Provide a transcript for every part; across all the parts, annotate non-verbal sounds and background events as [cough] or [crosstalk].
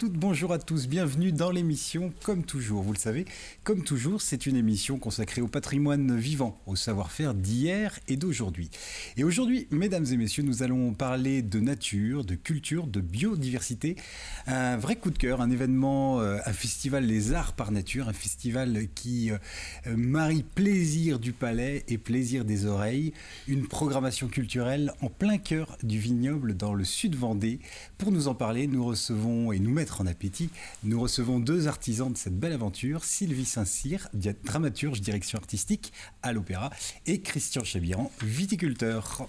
Bonjour à tous, bienvenue dans l'émission Comme toujours. Vous le savez, Comme toujours, c'est une émission consacrée au patrimoine vivant, au savoir-faire d'hier et d'aujourd'hui. Et aujourd'hui, mesdames et messieurs, nous allons parler de nature, de culture, de biodiversité. Un vrai coup de cœur, un événement, euh, un festival Les Arts par Nature, un festival qui euh, marie plaisir du palais et plaisir des oreilles. Une programmation culturelle en plein cœur du vignoble dans le sud Vendée. Pour nous en parler, nous recevons et nous mettre en appétit, nous recevons deux artisans de cette belle aventure, Sylvie Saint-Cyr, dramaturge direction artistique à l'Opéra, et Christian Chabiran, viticulteur.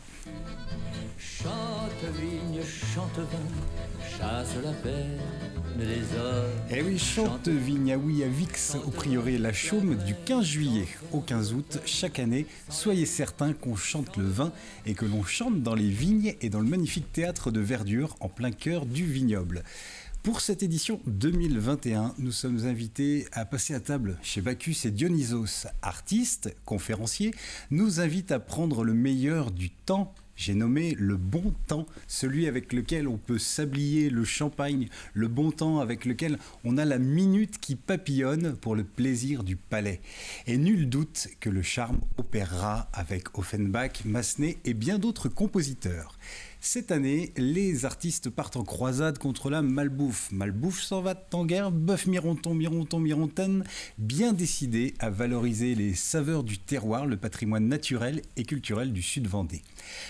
Chante vigne, chante vin, chasse la peine des Eh oui, chante vigne, ah oui, à Vix, au prieuré La Chaume, du 15 juillet au 15 août, chaque année, soyez certains qu'on chante le vin et que l'on chante dans les vignes et dans le magnifique théâtre de verdure en plein cœur du vignoble. Pour cette édition 2021, nous sommes invités à passer à table chez Bacchus et Dionysos. Artistes, conférenciers, nous invitent à prendre le meilleur du temps j'ai nommé le bon temps, celui avec lequel on peut sablier le champagne, le bon temps avec lequel on a la minute qui papillonne pour le plaisir du palais. Et nul doute que le charme opérera avec Offenbach, Massenet et bien d'autres compositeurs. Cette année, les artistes partent en croisade contre la malbouffe. Malbouffe s'en va en guerre, bœuf mironton, mironton, mirontaine, bien décidé à valoriser les saveurs du terroir, le patrimoine naturel et culturel du Sud Vendée.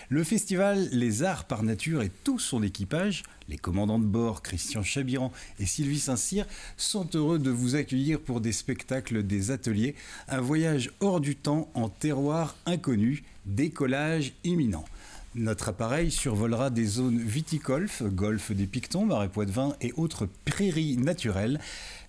Le festival Les Arts par Nature et tout son équipage, les commandants de bord Christian Chabiran et Sylvie Saint-Cyr, sont heureux de vous accueillir pour des spectacles, des ateliers, un voyage hors du temps en terroir inconnu, décollage imminent. Notre appareil survolera des zones viticoles, golfe des Pictons, marais Poitevin et autres prairies naturelles.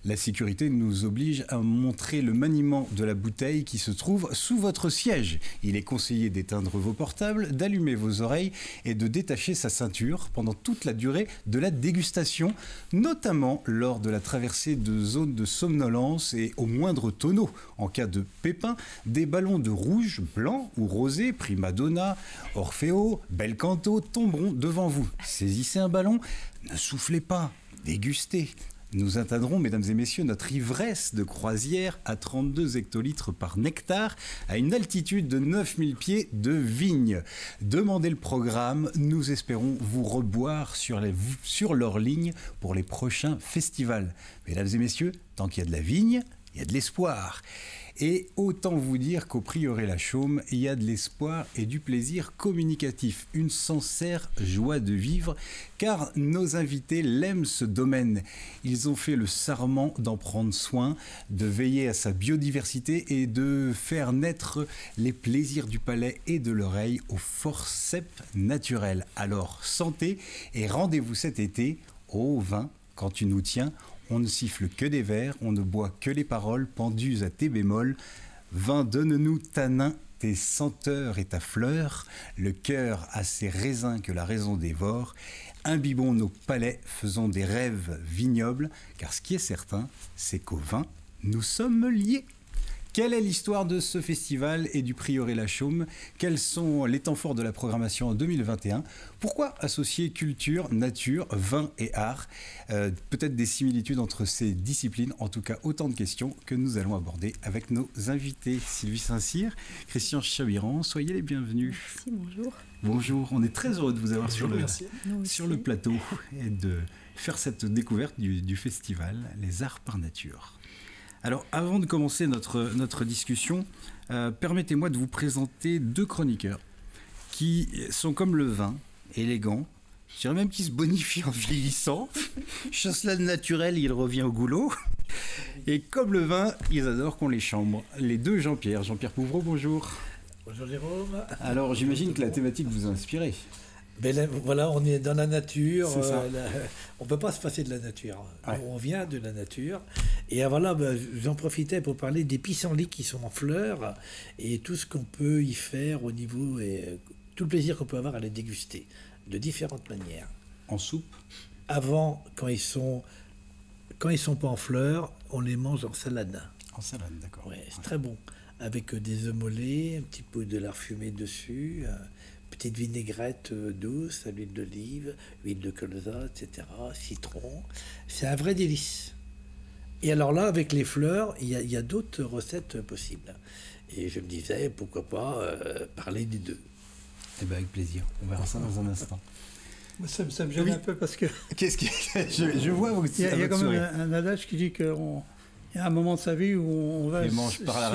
La sécurité nous oblige à montrer le maniement de la bouteille qui se trouve sous votre siège. Il est conseillé d'éteindre vos portables, d'allumer vos oreilles et de détacher sa ceinture pendant toute la durée de la dégustation, notamment lors de la traversée de zones de somnolence et au moindre tonneau. En cas de pépin, des ballons de rouge, blanc ou rosé, prima donna, Orfeo, bel canto tomberont devant vous. Saisissez un ballon, ne soufflez pas, dégustez. Nous atteindrons, mesdames et messieurs, notre ivresse de croisière à 32 hectolitres par nectar, à une altitude de 9000 pieds de vigne. Demandez le programme, nous espérons vous reboire sur, sur leur ligne pour les prochains festivals. Mesdames et messieurs, tant qu'il y a de la vigne, il y a de l'espoir. Et autant vous dire qu'au Prieuré La Chaume, il y a de l'espoir et du plaisir communicatif, une sincère joie de vivre, car nos invités l'aiment ce domaine. Ils ont fait le serment d'en prendre soin, de veiller à sa biodiversité et de faire naître les plaisirs du palais et de l'oreille au forceps naturel. Alors santé et rendez-vous cet été au vin quand tu nous tiens. On ne siffle que des vers, on ne boit que les paroles pendues à tes bémols. Vin, donne-nous ta nain, tes senteurs et ta fleur, le cœur a ses raisins que la raison dévore. Imbibons nos palais, faisons des rêves vignobles, car ce qui est certain, c'est qu'au vin, nous sommes liés. Quelle est l'histoire de ce festival et du Prieuré La Chaume? Quels sont les temps forts de la programmation en 2021 Pourquoi associer culture, nature, vin et art? Euh, Peut-être des similitudes entre ces disciplines, en tout cas autant de questions que nous allons aborder avec nos invités. Sylvie Saint-Cyr, Christian Chabiran, soyez les bienvenus. Merci, bonjour. Bonjour, on est très heureux de vous avoir sur le, sur le plateau et de faire cette découverte du, du festival Les Arts par Nature. Alors, avant de commencer notre, notre discussion, euh, permettez-moi de vous présenter deux chroniqueurs qui sont comme le vin, élégants, je dirais même qu'ils se bonifient en vieillissant. [laughs] Chasse-la naturel, il revient au goulot. Et comme le vin, ils adorent qu'on les chambre. Les deux Jean-Pierre. Jean-Pierre Pouvreau, bonjour. Bonjour Jérôme. Alors j'imagine que la thématique vous a inspiré. Ben voilà, on est dans la nature. Euh, [laughs] on ne peut pas se passer de la nature. On vient de la nature. Et euh, voilà, ben, j'en profitais pour parler des pissenlits qui sont en fleurs et tout ce qu'on peut y faire au niveau et euh, tout le plaisir qu'on peut avoir à les déguster de différentes manières. En soupe? Avant, quand ils sont quand ils sont pas en fleurs, on les mange en salade. En salade, d'accord. Ouais, c'est très bon. Avec des œufs mollets, un petit peu de lard fumé dessus, petite vinaigrette douce à l'huile d'olive, huile de colza, etc., citron. C'est un vrai délice. Et alors là, avec les fleurs, il y a, d'autres recettes possibles. Et je me disais, pourquoi pas euh, parler des deux. Eh bien, avec plaisir. On verra ça dans un instant. Ça, ça me gêne un peu parce que. Qu'est-ce qui. [laughs] Je, je vois aussi. Il y a, il y a quand même un, adage qui dit qu'il y a un moment de sa vie où on va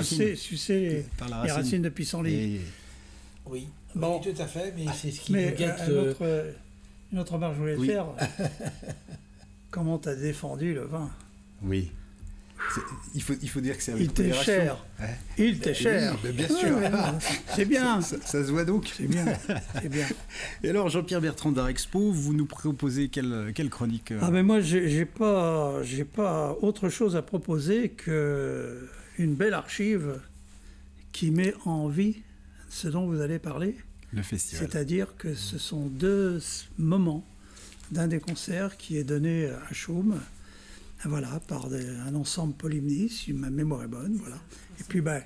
sucer, sucer par la les racines de pissenlit. Oui. Bon. tout à fait, mais c'est ce qui mais nous Un autre, une autre remarque que je voulais faire. [laughs] Comment tu as défendu le vin? Oui. Il faut, il faut dire que c'est avec Il t'est cher. Il t'est cher. bien sûr. [laughs] c'est bien. Ça, se voit donc. C'est bien. bien. [laughs] Et alors, Jean-Pierre Bertrand d'Arexpo, vous nous proposez quelle, quelle chronique euh? Ah, mais moi, j'ai pas, pas autre chose à proposer que une belle archive qui met en vie ce dont vous allez parler. Le festival. C'est-à-dire que ce sont deux moments d'un des concerts qui est donné à Chaume, voilà, par un ensemble polymnique, si ma mémoire est bonne, voilà. Et puis, ben,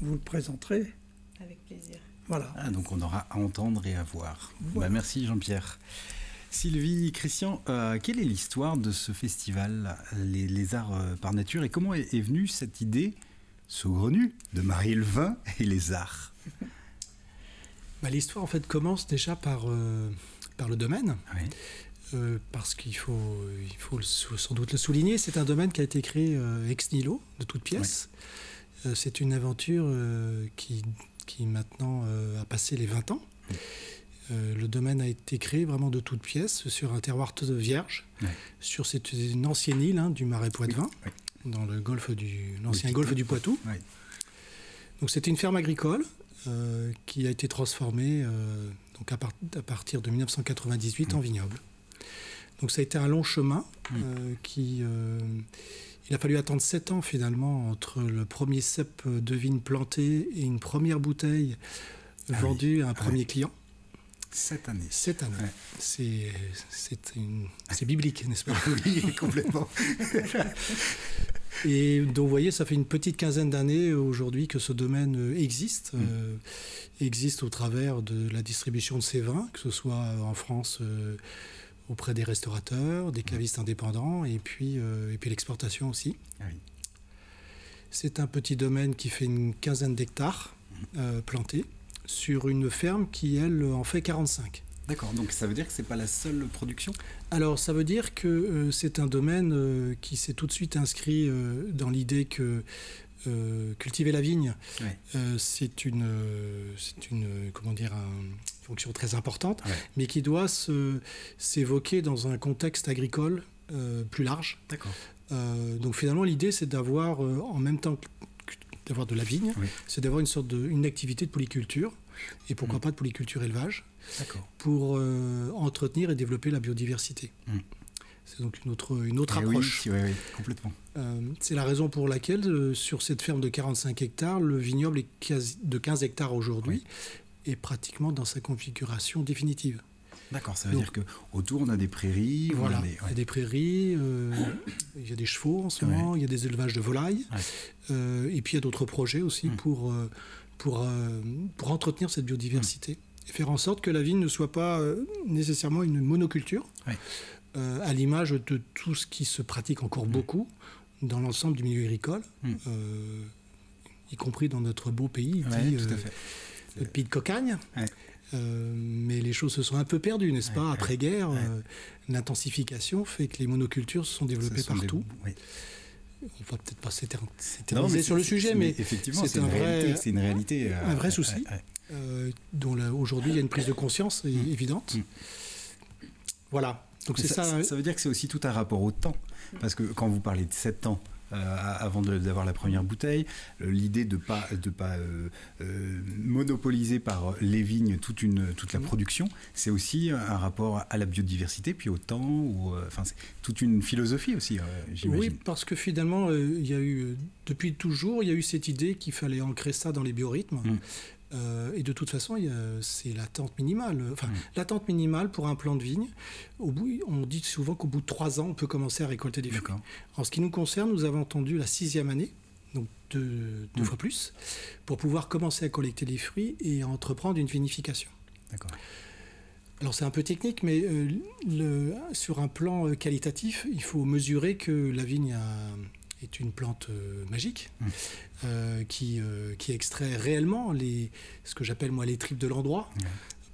vous le présenterez. Avec plaisir. Voilà. Ah, donc on aura à entendre et à voir. Bah, merci Jean-Pierre. Sylvie, Christian, euh, quelle est l'histoire de ce festival, les, arts euh, par nature, et comment est, venue cette idée saugrenue de marier le vin et les arts? [laughs] bah, L'histoire en fait commence déjà par, euh, par le domaine. Euh, parce qu'il faut, il faut sans doute le souligner, c'est un domaine qui a été créé euh, ex nihilo, de toutes pièces. c'est une aventure qui, qui maintenant a passé les 20 ans. le domaine a été créé vraiment de toutes pièces sur un terroir vierge, sur cette, une ancienne île hein, du marais Poitevin, dans le golfe du, l'ancien golfe du Poitou. Donc c'était une ferme agricole euh, qui a été transformée euh, donc à, partir de 1998 en vignoble. Donc ça a été un long chemin euh, qui... il a fallu attendre sept ans finalement entre le premier cep de vigne planté et une première bouteille ah vendue à un premier client. Sept années. Sept années. C'est, c'est, biblique, n'est-ce pas? [laughs] Oui, complètement. [laughs] Et donc, vous voyez, ça fait une petite quinzaine d'années aujourd'hui que ce domaine euh, existe, mm. euh, existe au travers de la distribution de ces vins, que ce soit en France euh, auprès des restaurateurs, des mm. cavistes indépendants, et puis, et puis l'exportation aussi. Ah C'est un petit domaine qui fait une quinzaine d'hectares mm. plantés sur une ferme qui, elle, en fait 45. D'accord, donc ça veut dire que ce n'est pas la seule production? Alors ça veut dire que euh, c'est un domaine euh, qui s'est tout de suite inscrit euh, dans l'idée que cultiver la vigne, c'est une, c'est une, comment dire, une fonction très importante, mais qui doit s'évoquer dans un contexte agricole plus large. D'accord. donc finalement l'idée c'est d'avoir en même temps d'avoir de la vigne, c'est d'avoir une sorte de, une activité de polyculture et pourquoi mm. pas de polyculture élevage pour euh, entretenir et développer la biodiversité. Mm. C'est donc une autre, une autre eh approche. Oui, oui, complètement. Euh, c'est la raison pour laquelle, euh, sur cette ferme de 45 hectares, le vignoble est quasi de 15 hectares aujourd'hui et pratiquement dans sa configuration définitive. D'accord, ça veut dire qu'autour, on a des prairies. Voilà, il y a des prairies, il y a des chevaux en ce moment, il y a des élevages de volailles. et puis il y a d'autres projets aussi mm. pour, pour, pour entretenir cette biodiversité et faire en sorte que la vigne ne soit pas euh, nécessairement une monoculture, euh, à l'image de tout ce qui se pratique encore mm. beaucoup dans l'ensemble du milieu agricole, euh, y compris dans notre beau pays, le pays de Cocagne. Mais les choses se sont un peu perdues, n'est-ce pas Après-guerre, l'intensification fait que les monocultures se sont développées partout. On va peut-être pas s'éterniser sur le sujet, mais effectivement, c'est un vrai, c'est une réalité, un vrai souci. Euh, dont aujourd'hui il y a une prise de conscience mmh. évidente. Mmh. Voilà. Donc c'est ça, ça, ça. veut dire que c'est aussi tout un rapport au temps. Parce que quand vous parlez de 7 ans, euh, avant d'avoir la première bouteille, euh, l'idée de pas de pas monopoliser par les vignes toute une toute la mmh. production, c'est aussi un rapport à la biodiversité puis au temps ou enfin c'est toute une philosophie aussi, j'imagine. Oui, parce que finalement il y a eu depuis toujours il y a eu cette idée qu'il fallait ancrer ça dans les biorhythmes. Euh, et de toute façon, c'est l'attente minimale. Enfin, mm. l'attente minimale pour un plant de vigne, au bout, on dit souvent qu'au bout de trois ans, on peut commencer à récolter des fruits. En ce qui nous concerne, nous avons entendu la sixième année, donc deux, mm. fois plus, pour pouvoir commencer à collecter les fruits et à entreprendre une vinification. D'accord. Alors c'est un peu technique, mais le, sur un plan qualitatif, il faut mesurer que la vigne est une plante magique mmh. qui, qui extrait réellement les, ce que j'appelle moi les tripes de l'endroit,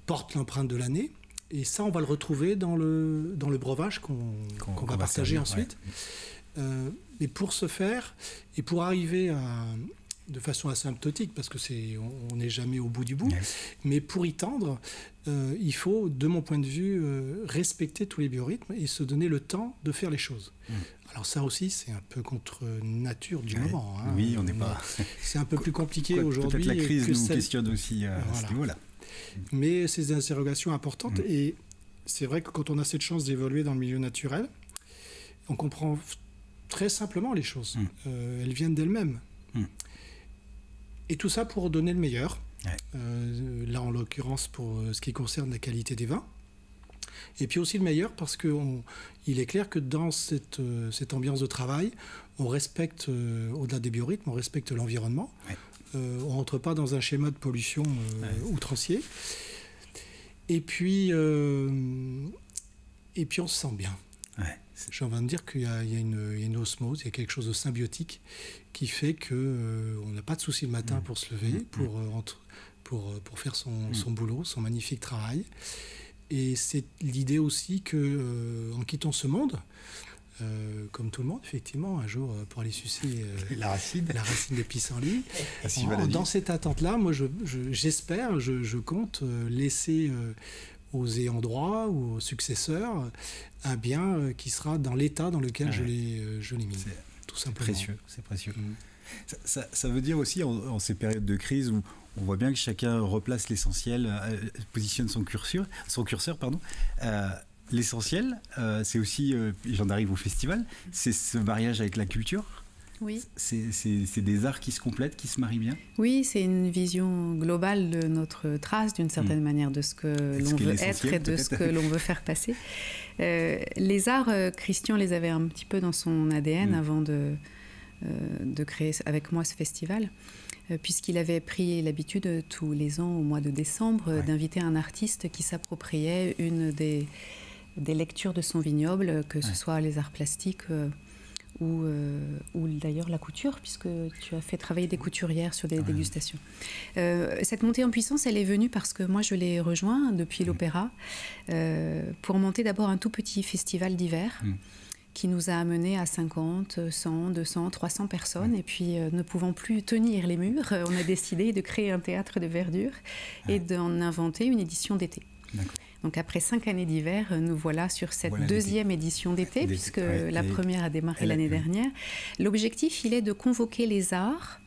porte l'empreinte de l'année. Et ça, on va le retrouver dans le, dans le breuvage qu'on va partager ensuite. Euh, mais pour ce faire, et pour arriver à, de façon asymptotique, parce que c'est, on n'est jamais au bout du bout, mais pour y tendre, euh, il faut, de mon point de vue, euh, respecter tous les biorhythmes et se donner le temps de faire les choses. Mm. Alors ça aussi, c'est un peu contre nature du moment. Hein. Oui, on n'est pas. C'est un peu [laughs] plus compliqué aujourd'hui. Peut-être la crise nous questionne aussi à ce niveau-là. Mais c'est des interrogations importantes mm. et c'est vrai que quand on a cette chance d'évoluer dans le milieu naturel, on comprend très simplement les choses. Mm. Euh, elles viennent d'elles-mêmes. Et tout ça pour donner le meilleur. Euh, là, en l'occurrence, pour euh, ce qui concerne la qualité des vins. Et puis aussi le meilleur parce qu'il est clair que dans cette, cette, ambiance de travail, on respecte, au-delà des biorhythmes, on respecte l'environnement. Euh, on rentre pas dans un schéma de pollution euh, outrancier. Et puis, euh, et puis on se sent bien. J'ai envie de dire qu'il y, a une osmose, il y a quelque chose de symbiotique qui fait que on n'a pas de souci le matin mm. pour se lever, mm. pour, pour, pour faire son, mm. son, boulot, son magnifique travail. Et c'est l'idée aussi que en quittant ce monde, euh, comme tout le monde, effectivement, un jour euh, pour aller sucer euh, [laughs] la racine, la racine des pissenlits. dans cette attente-là, moi, j'espère, je, je, compte laisser aux ayants droit ou aux successeurs un bien qui sera dans l'état dans lequel je l'ai je mis. Tout simplement. Précieux, c'est précieux. Mm. Ça, ça, veut dire aussi en, ces périodes de crise où on voit bien que chacun replace l'essentiel, positionne son curseur, son curseur pardon l'essentiel, euh, c'est aussi, euh, j'en arrive au festival, c'est ce mariage avec la culture. Oui. C'est des arts qui se complètent, qui se marient bien Oui, c'est une vision globale de notre trace, d'une certaine mm. manière, de ce que l'on veut être et de ce que l'on veut faire passer. Euh, les arts, Christian les avait un petit peu dans son ADN mm. avant de, de créer avec moi ce festival puisqu'il avait pris l'habitude tous les ans au mois de décembre d'inviter un artiste qui s'appropriait une des, des lectures de son vignoble, que ce soit les arts plastiques euh, ou, euh, ou d'ailleurs la couture, puisque tu as fait travailler des couturières sur des dégustations. Euh, cette montée en puissance, elle est venue parce que moi, je l'ai rejoint depuis l'opéra pour monter d'abord un tout petit festival d'hiver. Mm. qui nous a amenés à 50, 100, 200, 300 personnes. Et puis, ne pouvant plus tenir les murs, on a décidé de créer un théâtre de verdure et d'en inventer une édition d'été. Donc après cinq années d'hiver, nous voilà sur cette deuxième édition d'été, puisque la première a démarré l'année dernière. L'objectif, il est de convoquer les arts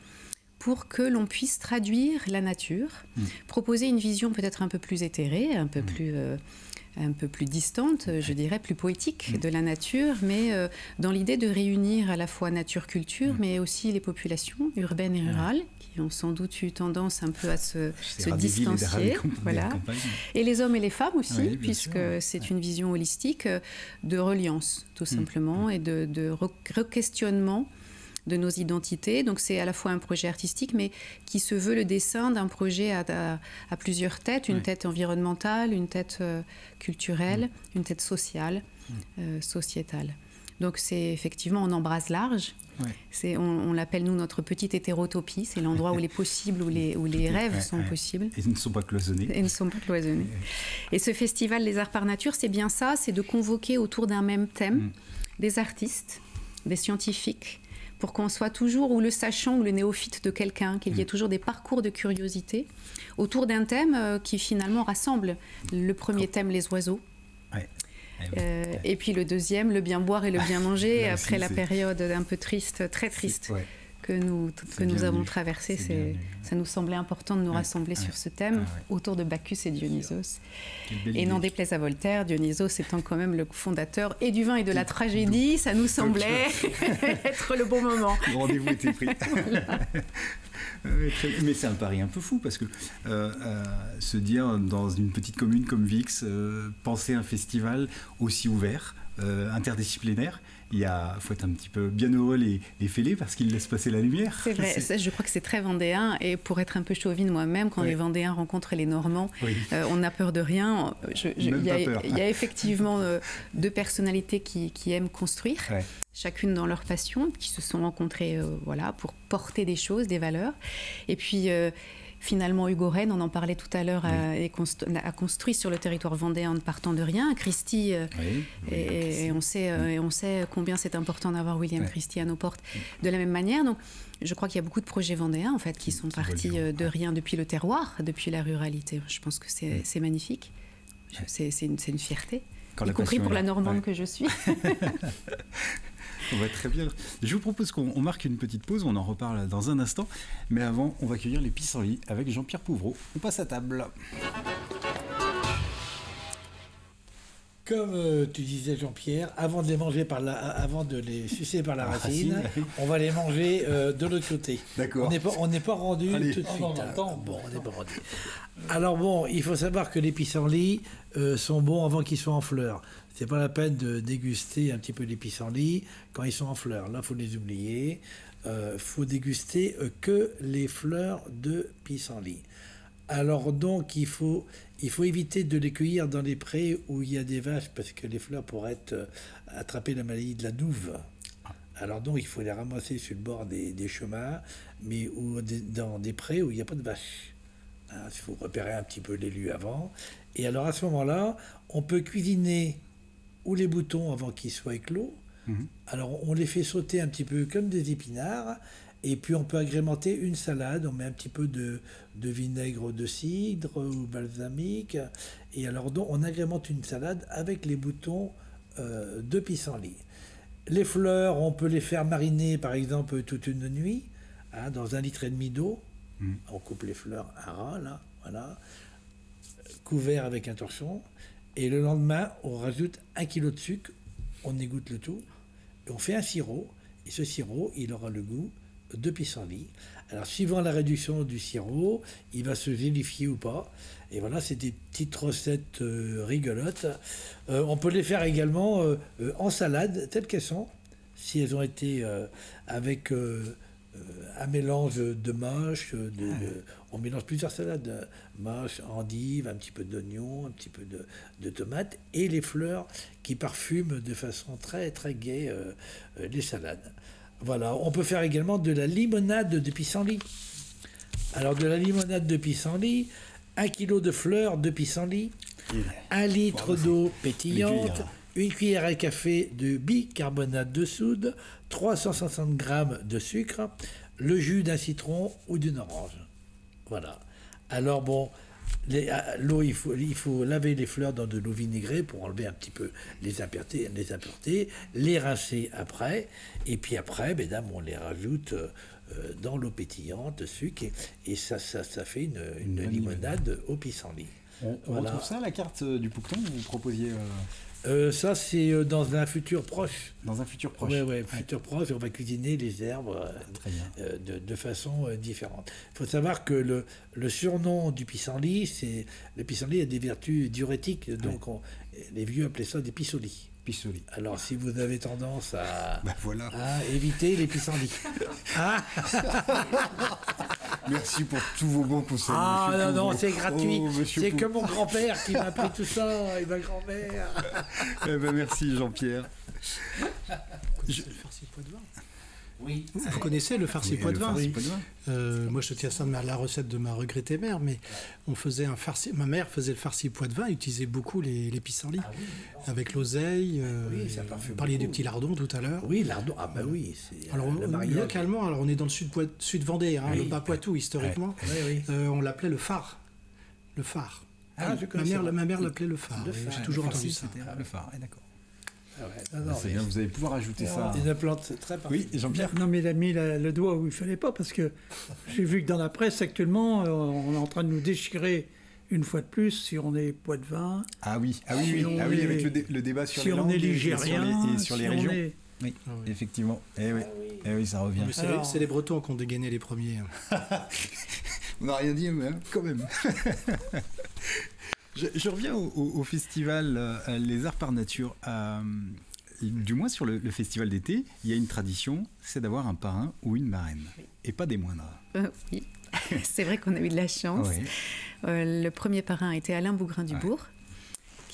pour que l'on puisse traduire la nature, hmm. proposer une vision peut-être un peu plus éthérée, un peu hmm. plus... Euh, un peu plus distante, je dirais, plus poétique mm. de la nature, mais euh, dans l'idée de réunir à la fois nature-culture, mm. mais aussi les populations urbaines et rurales, qui ont sans doute eu tendance un peu à se, distancier. voilà. Et les hommes et les femmes aussi, puisque c'est une vision holistique euh, de reliance, tout mm. simplement, et de, de re-questionnement de nos identités. Donc c'est à la fois un projet artistique, mais qui se veut le dessin d'un projet à, plusieurs têtes, une tête environnementale, une tête euh, culturelle, mm. une tête sociale, mm. euh, sociétale. Donc c'est effectivement, on embrasse large. C'est, on, l'appelle nous notre petite hétérotopie. C'est l'endroit où les possibles, où les, où les rêves sont possibles. Et ne sont pas cloisonnés. Et ne sont pas cloisonnés. Et ce festival Les Arts par Nature, c'est bien ça, c'est de convoquer autour d'un même thème mm. des artistes, des scientifiques, pour qu'on soit toujours ou le sachant ou le néophyte de quelqu'un, qu'il y ait mm. toujours des parcours de curiosité autour d'un thème euh, qui finalement rassemble. Le premier thème, les oiseaux. Euh, et puis le deuxième, le bien boire et le bien [laughs] manger, après la période un peu triste, très triste que nous, que nous avons traversé, c'est, ça nous semblait important de nous rassembler sur ce thème ah autour de Bacchus et Dionysos. Et n'en déplaise à Voltaire, Dionysos étant quand même le fondateur et du vin et de la tragédie, ça nous semblait [laughs] être le bon moment. Le rendez-vous était pris. [laughs] mais c'est un pari un peu fou parce que euh, euh, se dire dans une petite commune comme Vix, penser un festival aussi ouvert, interdisciplinaire, il y a, faut être un petit peu bien heureux les, les fêlés parce qu'ils laissent passer la lumière. C'est vrai, [laughs] je crois que c'est très vendéen et pour être un peu chauvine moi-même, quand les Vendéens rencontrent les Normands, euh, on n'a peur de rien. il, y a, effectivement euh, deux personnalités qui, qui aiment construire. chacune dans leur passion, qui se sont rencontrées euh, voilà, pour porter des choses, des valeurs. Et puis, Finalement, Hugo Rennes, on en parlait tout à l'heure, a, construit sur le territoire vendéen en partant de rien. Christie, euh, et, on sait, euh, et on sait combien c'est important d'avoir William Christie à nos portes. De la même manière, donc, je crois qu'il y a beaucoup de projets vendéens en fait qui sont partis euh, de rien depuis le terroir, depuis la ruralité. Je pense que c'est magnifique. C'est une, une, fierté, y compris pour la Normande que je suis. [laughs] [laughs] On va très bien. Je vous propose qu'on marque une petite pause, on en reparle dans un instant. Mais avant, on va accueillir les pissenlits avec Jean-Pierre Pouvreau. On passe à table. Comme euh, tu disais Jean-Pierre, avant de les manger par la, avant de les sucer par la racine, on va les manger euh, de l'autre côté. D'accord. On n'est pas, rendu tout de suite. Bon, on n'est pas rendu. Alors bon, il faut savoir que les pissenlits euh, sont bons avant qu'ils soient en fleurs. C'est pas la peine de déguster un petit peu les pissenlits quand ils sont en fleurs. Là, faut les oublier. Euh, faut déguster euh, que les fleurs de pissenlit. Alors donc, il faut, il faut éviter de les cueillir dans les prés où il y a des vaches parce que les fleurs pourraient euh, attraper la maladie de la douve. Alors donc, il faut les ramasser sur le bord des, chemins, mais ou dans des prés où il n'y a pas de vaches. Hein, il faut repérer un petit peu l'élu avant. Et alors à ce moment-là, on peut cuisiner ou les boutons avant qu'ils soient éclos. Mhm. Alors on les fait sauter un petit peu comme des épinards. Et puis on peut agrémenter une salade, on met un petit peu de, vinaigre de cidre ou balsamique. Et alors donc, on agrémente une salade avec les boutons euh, de pissenlit. Les fleurs, on peut les faire mariner par exemple toute une nuit hein, dans un litre et demi d'eau. Mhm. On coupe les fleurs à ras, là, voilà. Couvert avec un torchon. Et le lendemain, on rajoute un kilo de sucre, on égoutte le tout, et on fait un sirop. Et ce sirop, il aura le goût de pissenlit. Alors, suivant la réduction du sirop, il va se gélifier ou pas. Et voilà, c'est des petites recettes euh, rigolotes. Euh, on peut les faire également euh, en salade, telles qu'elles sont, si elles ont été avec un mélange de mâche, de, on mélange plusieurs salades, mâche, endive, un petit peu d'oignon, un petit peu de, de tomates, et les fleurs qui parfument de façon très très gaie euh, euh, les salades. Voilà, on peut faire également de la limonade de pissenlit. Alors de la limonade de pissenlit, un kilo de fleurs de pissenlit, un litre d'eau pétillante, une cuillère à café de bicarbonate de soude, 360 g de sucre, le jus d'un citron ou d'une orange. Voilà. Alors bon, ah, l'eau, il faut, il faut laver les fleurs dans de l'eau vinaigrée pour enlever un petit peu les impuretés, les impuretés, les rincer après, et puis après, mesdames, on les rajoute euh, dans l'eau pétillante, sucre, et, ça, ça, ça, fait une, une, limonade au pissenlit. On, on retrouve ça, la carte euh, du Poucton, vous proposiez euh, euh, ça, c'est dans un futur proche. Dans un futur proche. Oui, ouais, futur proche, on va cuisiner les herbes euh, de, de, façon différente. Il faut savoir que le, le surnom du pissenlit, c'est le pissenlit a des vertus diurétiques, donc les vieux appelaient ça des pissolis. Alors, si vous avez tendance à, ben voilà. éviter les pissenlits. [laughs] Ah. [laughs] Merci pour tous vos bons conseils. Ah non, non, c'est gratuit. Oh, c'est que mon grand-père qui m'a appris [laughs] tout ça, et ma grand-mère. eh ben, merci Jean-Pierre. Je... Oui. Vous, connaissez le farci poids de vin, euh, Moi, je tiens ça à la recette de ma regrettée mère, mais on faisait un farci. Ma mère faisait le farci poids de vin, utilisait beaucoup les, les pissenlits ah avec l'oseille. Euh, vous parliez des petits lardons tout à l'heure. Oui, lardons. Ah bah oui. Alors localement, alors on est dans le sud, sud Vendée, hein, le bas Poitou historiquement. Euh, on l'appelait le phare, le phare. Ah, ma mère, ma mère l'appelait le phare. J'ai toujours entendu ça. Le phare, d'accord. Ah ah c'est bien, vous allez pouvoir ajouter ça. Une plante très Oui, Jean-Pierre Non, mais il a mis le doigt où il ne fallait pas, parce que [laughs] j'ai vu que dans la presse actuellement, euh, on est en train de nous déchirer une fois de plus si on est poids de vin. Ah oui, ah oui, oui. Ah oui avec le, débat sur si les on est ligérien, et sur les, régions. Oui, effectivement. Eh oui. Eh oui, ça revient. C'est les Bretons qui ont dégainé les premiers. [laughs] On n'a rien dit, mais quand même. [laughs] je, reviens au, festival euh, Les Arts par Nature. Euh, du moins sur le, festival d'été, il y a une tradition, c'est d'avoir un parrain ou une marraine. Et pas des moindres. Euh, oui, [laughs] c'est vrai qu'on a eu de la chance. le premier parrain été Alain Bougrain-Dubourg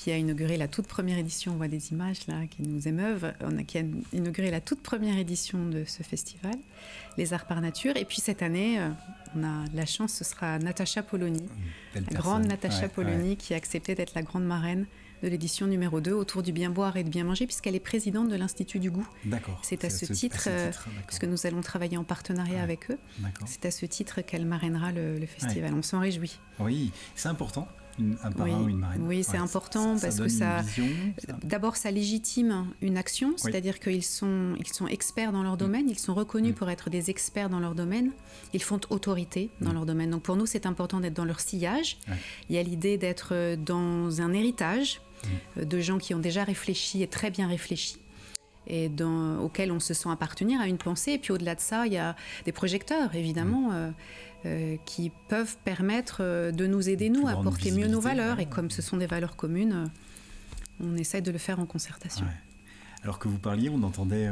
qui a inauguré la toute première édition, on voit des images là qui nous émeuvent, on a, qui a inauguré la toute première édition de ce festival, Les Arts par Nature. Et puis cette année, euh, on a de la chance, ce sera Natacha Polony, la grande Natacha Polony qui a accepté d'être la grande marraine de l'édition numéro 2 autour du bien boire et de bien manger, puisqu'elle est présidente de l'Institut du goût. D'accord. C'est à, ce titre, euh, puisque nous allons travailler en partenariat avec eux, c'est à ce titre qu'elle marrainera le festival. On s'en réjouit. Oui, c'est important un parrain oui. ou une marraine. Oui, c'est important parce que ça, d'abord, ça légitime une action, c'est-à-dire qu'ils sont, ils sont experts dans leur mm. domaine, ils sont reconnus mm. pour être des experts dans leur domaine, ils font autorité dans mm. leur domaine. Donc pour nous, c'est important d'être dans leur sillage. Il y a l'idée d'être dans un héritage euh, de gens qui ont déjà réfléchi et très bien réfléchi et dans, auxquels on se sent appartenir à une pensée. Et puis au-delà de ça, il y a des projecteurs, évidemment. Euh, euh, qui peuvent permettre euh, de nous aider, nous, à porter mieux nos valeurs. Et comme ce sont des valeurs communes, on essaie de le faire en concertation. Alors que vous parliez, on entendait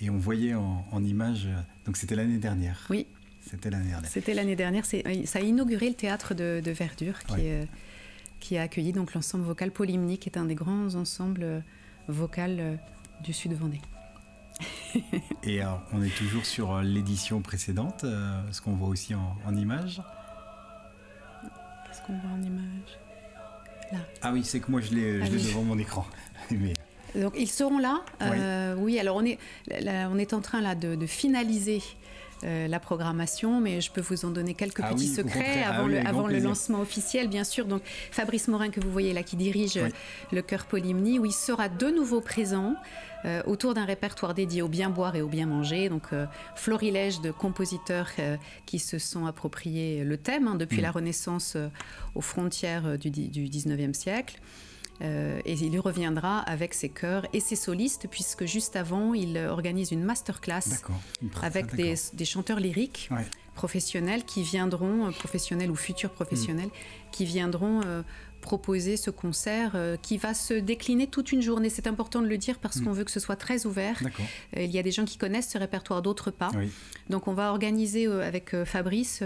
et on voyait en, en image, donc c'était l'année dernière. Oui. C'était l'année dernière. C'était l'année dernière. Ça a inauguré le théâtre de, Verdure qui, qui, a accueilli donc l'ensemble vocal Polymnique, qui est un des grands ensembles vocaux du Sud Vendée. [laughs] Et on est toujours sur euh, l'édition précédente, euh, ce qu'on voit aussi en, en image. Qu'est-ce qu'on voit en image Là. Ah oui, c'est que moi je l'ai ah devant mon écran. [laughs] Donc ils seront là. Euh, oui. alors on est, on est en train là de, finaliser la programmation, mais je peux vous en donner quelques ah petits secrets avant, ah le, avant le, lancement officiel, bien sûr. Donc Fabrice Morin, que vous voyez là, qui dirige le Cœur Polymnie, où il sera de nouveau présent. Euh, autour d'un répertoire dédié au bien boire et au bien manger. Donc, euh, florilège de compositeurs euh, qui se sont appropriés le thème hein, depuis mm. la Renaissance aux frontières du, du 19e siècle. Et il y reviendra avec ses chœurs et ses solistes, puisque juste avant, il organise une masterclass avec des, chanteurs lyriques professionnels qui viendront, professionnels ou futurs professionnels, mm. qui viendront proposer ce concert euh, qui va se décliner toute une journée. C'est important de le dire parce mm. qu'on veut que ce soit très ouvert. Euh, il y a des gens qui connaissent ce répertoire, d'autres pas. Donc on va organiser euh, avec Fabrice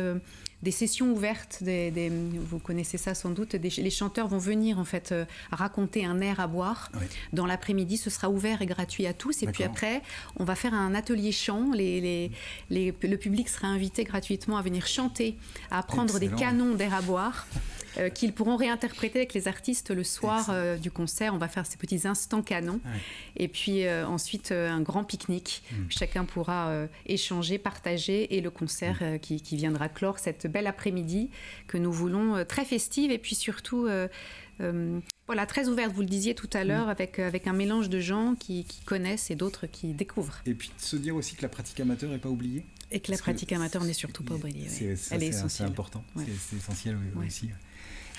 des sessions ouvertes. Des, vous connaissez ça sans doute. les chanteurs vont venir en fait raconter un air à boire. Dans l'après-midi, ce sera ouvert et gratuit à tous. Et puis après, on va faire un atelier chant. Les, le public sera invité gratuitement à venir chanter, à apprendre des canons d'air à boire. [laughs] Euh, qu'ils pourront réinterpréter avec les artistes le soir euh, du concert. On va faire ces petits instants canons. Et puis euh, ensuite, un grand pique-nique. Mm. Chacun pourra échanger, partager et le concert mm. qui, qui, viendra clore cette belle après-midi que nous voulons très festive et puis surtout voilà, très ouverte, vous le disiez tout à l'heure, mm. avec, avec un mélange de gens qui, qui connaissent et d'autres qui découvrent. Et puis de se dire aussi que la pratique amateur n'est pas oubliée. Et que la pratique amateur n'est surtout pas oubliée. Elle est essentielle. C'est important, c'est essentiel aussi.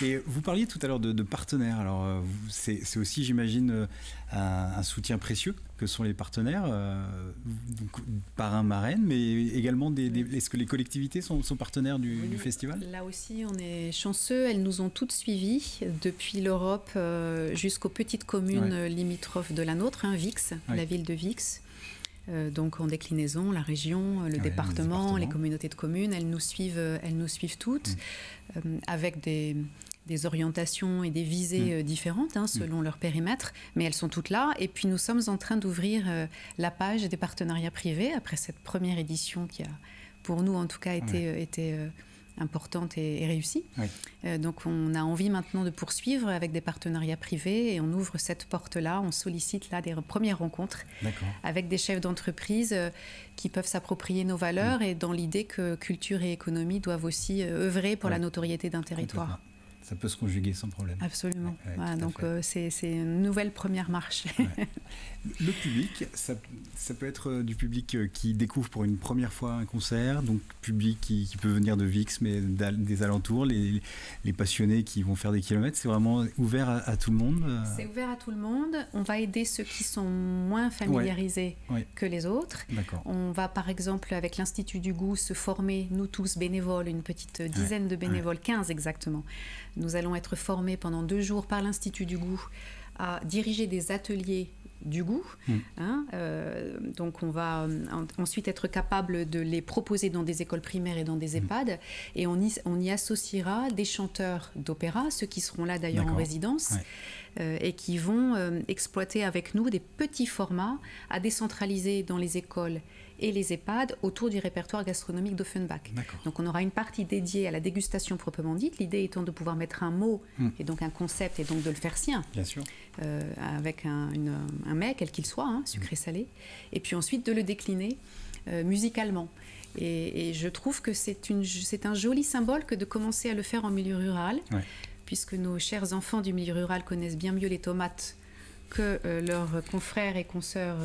Et vous parliez tout à l'heure de, partenaires. Alors, euh, c'est aussi, j'imagine, euh, un, soutien précieux que sont les partenaires, euh, parrain, marraine, mais également des, est-ce que les collectivités sont, partenaires du, festival? Là aussi, on est chanceux. Elles nous ont toutes suivis depuis l'Europe jusqu'aux petites communes limitrophes de la nôtre, hein, Vix, la ville de Vix. donc en déclinaison, la région, le département, les communautés de communes, elles nous suivent, elles nous suivent toutes, mm. avec des, des orientations et des visées mm. euh, différentes hein, selon mm. leur périmètre, mais elles sont toutes là. Et puis nous sommes en train d'ouvrir euh, la page des partenariats privés après cette première édition qui a, pour nous en tout cas, été, euh, été importante et, réussie. donc on a envie maintenant de poursuivre avec des partenariats privés et on ouvre cette porte-là, on sollicite là des premières rencontres avec des chefs d'entreprise qui peuvent s'approprier nos valeurs mm. et dans l'idée que culture et économie doivent aussi œuvrer pour la notoriété d'un territoire. Ça peut se conjuguer sans problème. Absolument. donc euh, c'est une nouvelle première marche. Le public, ça, ça, peut être euh, du public euh, qui découvre pour une première fois un concert, donc public qui, qui peut venir de Vix, mais des alentours, les, les, passionnés qui vont faire des kilomètres. C'est vraiment ouvert à, tout le monde C'est ouvert à tout le monde. On va aider ceux qui sont moins familiarisés que les autres. On va par exemple avec l'Institut du goût se former, nous tous bénévoles, une petite dizaine de bénévoles, 15 exactement. Nous allons être formés pendant deux jours par l'Institut du goût à diriger des ateliers du goût. Mm. Hein, euh, donc on va euh, ensuite être capable de les proposer dans des écoles primaires et dans des mm. EHPAD. Et on y, on y associera des chanteurs d'opéra, ceux qui seront là d'ailleurs en résidence, euh, et qui vont exploiter avec nous des petits formats à décentraliser dans les écoles et les EHPAD autour du répertoire gastronomique d'Offenbach. Donc on aura une partie dédiée à la dégustation proprement dite, l'idée étant de pouvoir mettre un mot hmm. et donc un concept et donc de le faire sien. Bien sûr. Euh, avec un, un, mets, quel qu'il soit, hein, sucré-salé, et puis ensuite de le décliner euh, musicalement. Et, je trouve que c'est un joli symbole que de commencer à le faire en milieu rural, puisque nos chers enfants du milieu rural connaissent bien mieux les tomates que euh, leurs confrères et consoeurs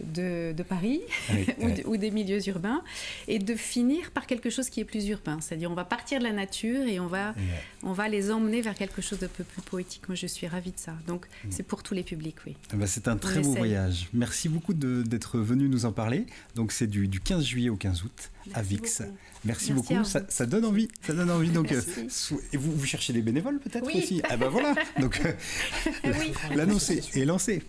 de, Paris [laughs] ou, des milieux urbains et de finir par quelque chose qui est plus urbain. C'est-à-dire on va partir de la nature et on va, on va les emmener vers quelque chose de peu plus poétique. Moi je suis ravie de ça. Donc mm. c'est pour tous les publics, oui. Eh ben, c'est un très beau voyage. Merci beaucoup d'être venu nous en parler. Donc c'est du, du 15 juillet au 15 août à Vix. Merci, beaucoup, ça, donne envie, ça donne envie. Donc, euh, et vous, vous cherchez des bénévoles peut-être aussi? Ah ben voilà, [laughs] donc euh, [laughs] l'annonce est lancée.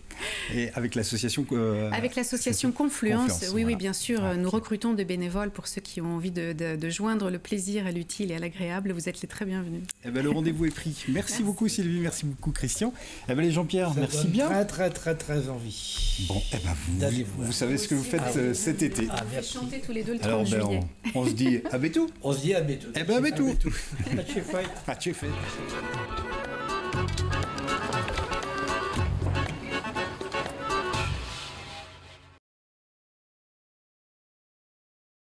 Et avec l'association. Euh, avec l'association Confluence, oui, oui, bien sûr, ah, nous recrutons des bénévoles pour ceux qui ont envie de, joindre le plaisir à l'utile et à l'agréable. Vous êtes les très bienvenus. Eh ben, le rendez-vous est pris. [laughs] Merci, beaucoup Sylvie, merci beaucoup Christian. Eh ben, les Jean-Pierre, merci bien. Très très très très envie. Bon, eh ben, vous, vous, savez ce que vous faites cet été. Ah, merci. chanter tous les deux le 30 Alors, ben, on, se dit à Bétou. On se dit à Bétou. Eh ben à Bétou. À fait. fait. [laughs]